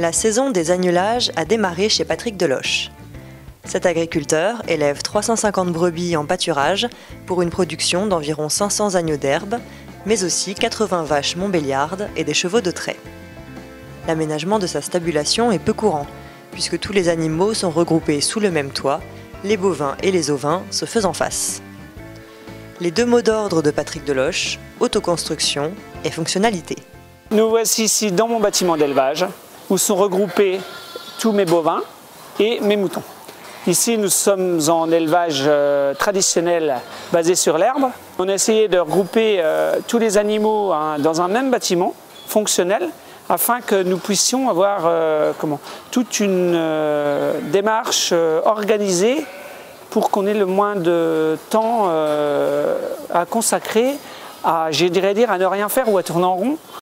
La saison des agnelages a démarré chez Patrick Deloche. Cet agriculteur élève 350 brebis en pâturage pour une production d'environ 500 agneaux d'herbe, mais aussi 80 vaches montbéliardes et des chevaux de trait. L'aménagement de sa stabulation est peu courant, puisque tous les animaux sont regroupés sous le même toit, les bovins et les ovins se faisant face. Les deux mots d'ordre de Patrick Deloche, autoconstruction et fonctionnalité. Nous voici ici dans mon bâtiment d'élevage où sont regroupés tous mes bovins et mes moutons. Ici, nous sommes en élevage euh, traditionnel basé sur l'herbe. On a essayé de regrouper euh, tous les animaux hein, dans un même bâtiment fonctionnel afin que nous puissions avoir euh, comment, toute une démarche organisée pour qu'on ait le moins de temps à consacrer à, dire, à ne rien faire ou à tourner en rond.